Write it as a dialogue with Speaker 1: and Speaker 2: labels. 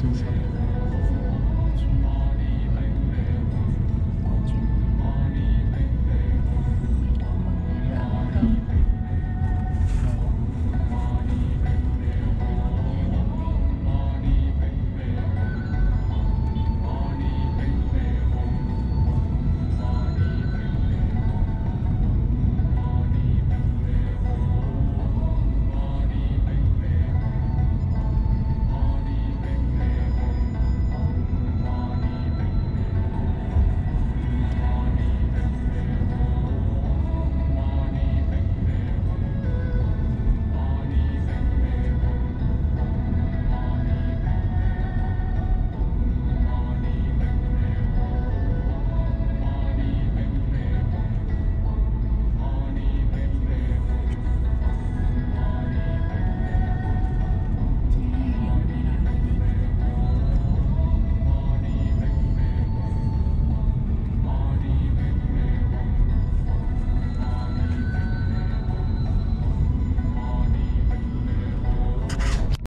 Speaker 1: since